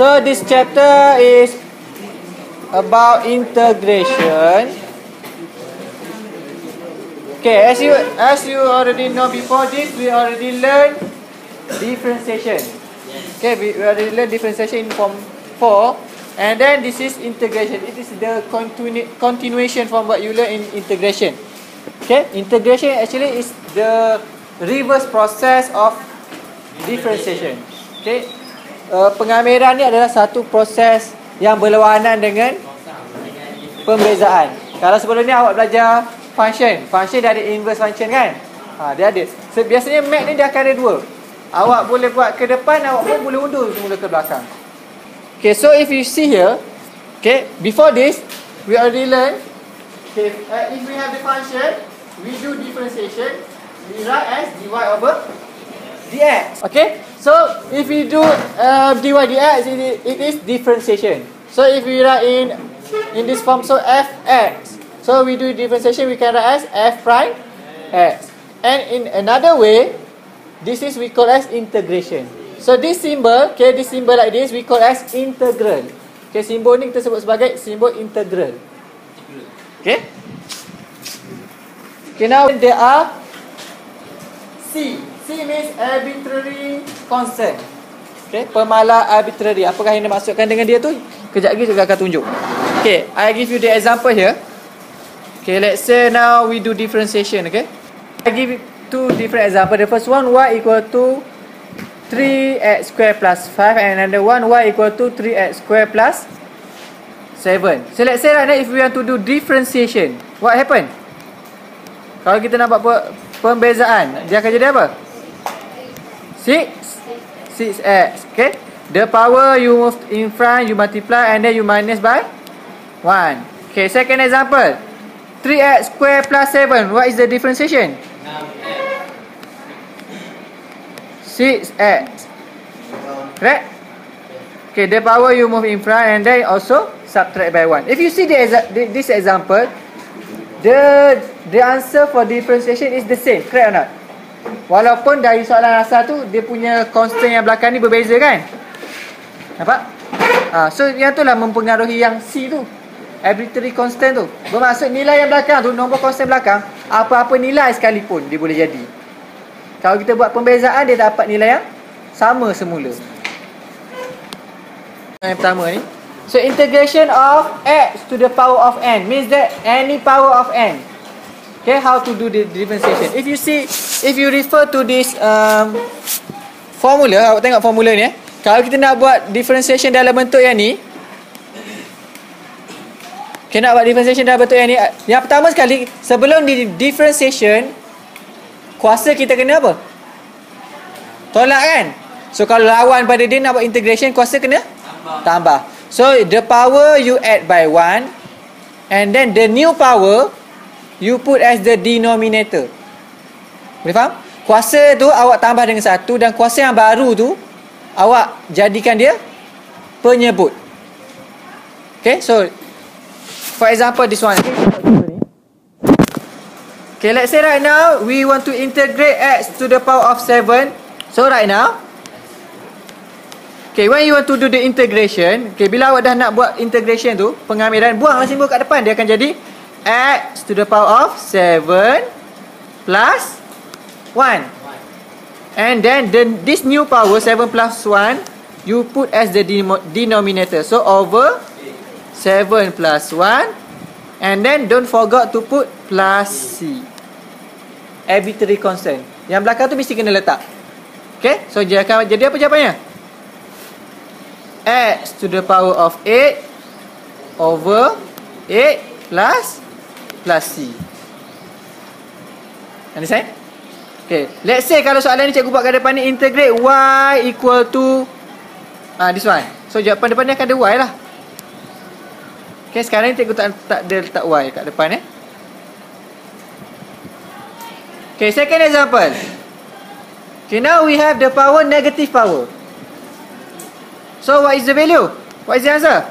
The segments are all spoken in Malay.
So this chapter is about integration. Okay, as you as you already know before this, we already learned differentiation. Okay, we already learned differentiation form 4 and then this is integration. It is the continu continuation from what you learn in integration. Okay, integration actually is the reverse process of differentiation. Okay, uh, pengamiran ni adalah satu proses yang berlawanan dengan pembezaan. Kalau sebelum ni awak belajar function, function dia ada inverse function kan? Ha, dia ada. So, biasanya mat ni dia akan ada dua. Awak boleh buat ke depan, awak pun boleh undur semula ke belakang. Okay, so if you see here, okay, before this, we already learn, okay, uh, if we have the function, we do differentiation, we write as dy over dx. Okay, so if we do uh, dy dx, it, it is differentiation. So if we write in in this form, so fx, so we do differentiation, we can write as f prime x. And in another way, this is we call as integration. So this symbol, okay, this symbol like this, we call as integral. Okay, simbol ni kita sebut sebagai simbol integral. Okay. Okay, now there are C. Means arbitrary constant. Okay, pemalah arbitrary. Apakah yang dimaksudkan dengan dia tu? Kejap lagi juga akan tunjuk. Okay, I give you the example here. Okay, let's say now we do differentiation, okay? I give two different example. The first one, y equal to 3x square plus 5 and another one, y equal to 3x square plus 7. So let's say right now if we want to do differentiation, what happen? Kalau kita nak buat pembezaan, dia akan jadi apa? 6 6x, okay? The power you move in front, you multiply and then you minus by 1. Okay, second example. 3x square plus 7, what is the differentiation? 6x. Right? Okay, the power you move in front and then also subtract by 1. If you see the this example, the the answer for differentiation is the same, correct or not? Walaupun dari soalan asal tu dia punya constant yang belakang ni berbeza kan? Nampak? Ha, so yang tu lah mempengaruhi yang C tu. Arbitrary constant tu. Bermaksud nilai yang belakang tu, nombor constant belakang, apa-apa nilai sekalipun dia boleh jadi. Kalau kita buat pembezaan dia dapat nilai yang sama semula. Yang pertama ni. So integration of x to the power of n means that any power of n. Okay, how to do the differentiation? If you see, if you refer to this um, formula, awak tengok formula ni eh. Kalau kita nak buat differentiation dalam bentuk yang ni, kita nak buat differentiation dalam bentuk yang ni, yang pertama sekali, sebelum di differentiation, kuasa kita kena apa? Tolak kan? So kalau lawan pada dia nak buat integration, kuasa kena? Tambah. So the power you add by 1, and then the new power, you put as the denominator. Boleh faham? Kuasa tu awak tambah dengan satu dan kuasa yang baru tu awak jadikan dia penyebut. Okay, so for example this one. Okay, let's say right now we want to integrate x to the power of 7. So right now, okay, when you want to do the integration, okay, bila awak dah nak buat integration tu, pengamilan, buanglah simbol kat depan, dia akan jadi x to the power of 7 plus 1. And then the, this new power 7 plus 1 you put as the denominator. So over 7 plus 1 and then don't forget to put plus C. Arbitrary constant. Yang belakang tu mesti kena letak. Okay? So dia akan jadi apa jawapannya? X to the power of 8 over 8 plus plus C. Understand? Okay. Let's say kalau soalan ni cikgu buat kat depan ni integrate Y equal to ah this one. So jawapan depan ni akan ada Y lah. Okay, sekarang ni cikgu tak, tak ada letak Y kat depan eh. Okay, second example. Okay, now we have the power negative power. So what is the value? What is the answer?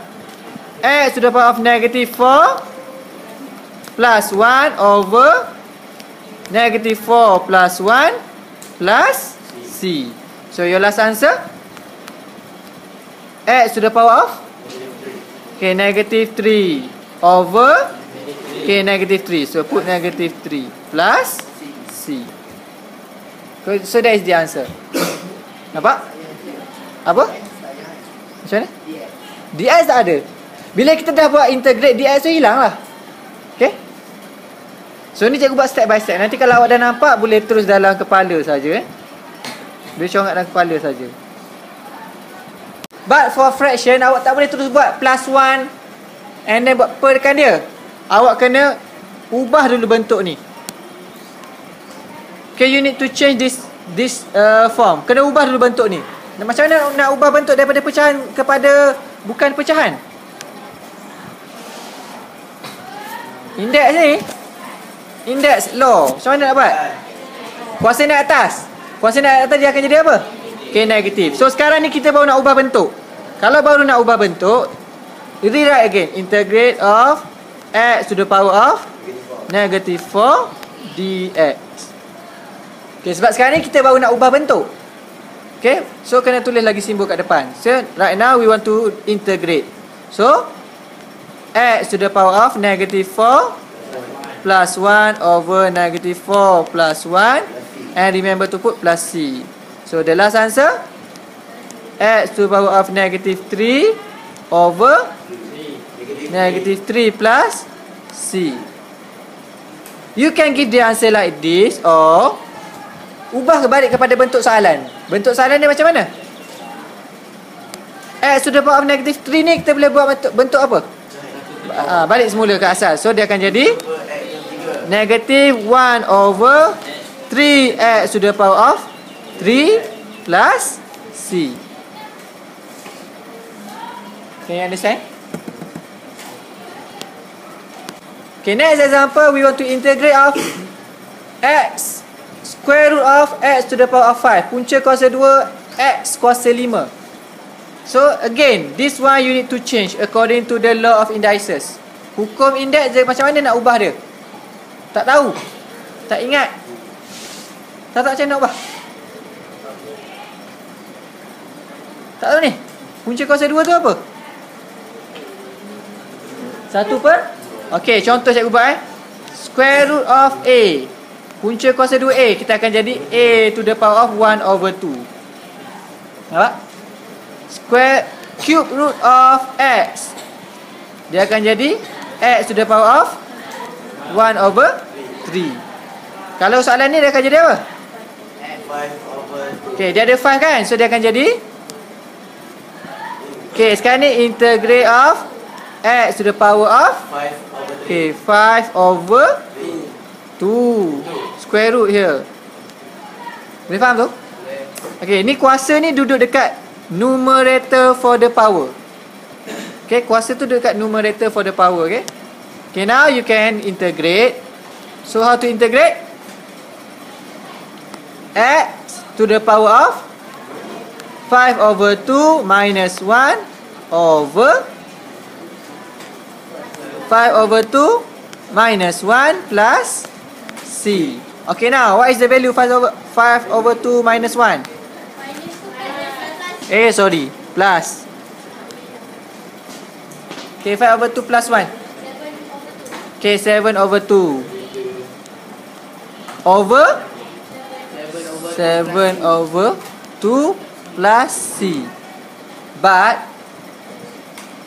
X to the power of negative 4 plus 1 over negative 4 plus 1 plus C. So your last answer? X to the power of? Okay negative 3 over? Okay negative 3 so put negative 3 plus c. So that is the answer. Nampak? Apa? Macam mana? Dx tak ada. Bila kita dah buat integrate dx tu hilang lah so ni cikgu buat step by step nanti kalau awak dah nampak boleh terus dalam kepala saja eh boleh congak dalam kepala saja But for fraction awak tak boleh terus buat plus 1 and then buat per dekat dia. Awak kena ubah dulu bentuk ni. Okay, you need to change this this uh, form. Kena ubah dulu bentuk ni. Macam mana nak ubah bentuk daripada pecahan kepada bukan pecahan? Index ni. Index law. Macam mana nak buat? Kuasa naik atas. Kuasa naik atas dia akan jadi apa? Okay, negatif. So, sekarang ni kita baru nak ubah bentuk. Kalau baru nak ubah bentuk, rewrite again. Integrate of x to the power of negative 4 dx. Okay, sebab sekarang ni kita baru nak ubah bentuk. Okay, so kena tulis lagi simbol kat depan. So, right now we want to integrate. So, x to the power of negative 4 plus 1 over negative 4 plus 1. And remember to put plus c. So, the last answer x to the power of negative 3 over negative 3 plus c. You can give the answer like this or ubah balik kepada bentuk soalan. Bentuk soalan ni macam mana? X to the power of negative 3 ni kita boleh buat bentuk, bentuk apa? Ha, balik semula ke asal. So dia akan jadi negative 1 over 3x to the power of 3 plus c. Can you understand? Okay, next example, we want to integrate of x square root of x to the power of 5. Punca kuasa 2, x kuasa 5. So, again, this one you need to change according to the law of indices. Hukum indeks macam mana nak ubah dia? Tak tahu. Tak ingat. Tak tahu macam nak ubah. Tak tahu ni. Punca kuasa 2 tu apa? Satu per Okey contoh cikgu buat eh Square root of A Punca kuasa 2A Kita akan jadi A to the power of 1 over 2 Nampak? Square Cube root of X Dia akan jadi X to the power of 1 over 3 Kalau soalan ni dia akan jadi apa? 5 over 2 Okey dia ada 5 kan So dia akan jadi Okey sekarang ni integrate of x to the power of 5 over 3. Okay, 5 over 2. Square root here. Boleh faham tu? Okay, ni kuasa ni duduk dekat numerator for the power. Okay, kuasa tu dekat numerator for the power, okay? Okay, now you can integrate. So, how to integrate? x to the power of 5 over 2 minus 1 over 5 over 2 minus 1 plus C. Okay now, what is the value 5 over 5 over 2 minus 1? Eh, sorry. Plus. Okay, 5 over 2 plus 1. Okay, 7 over 2. Over? 7 over 2 plus C. But,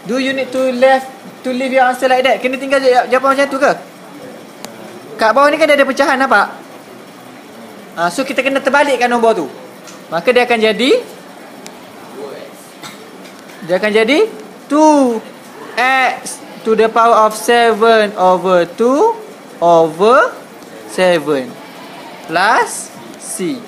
do you need to left to leave your answer like that Kena tinggal jawapan macam tu ke Kat bawah ni kan dia ada pecahan nampak ha, So kita kena terbalikkan nombor tu Maka dia akan jadi Dia akan jadi 2x to the power of 7 over 2 over 7 plus c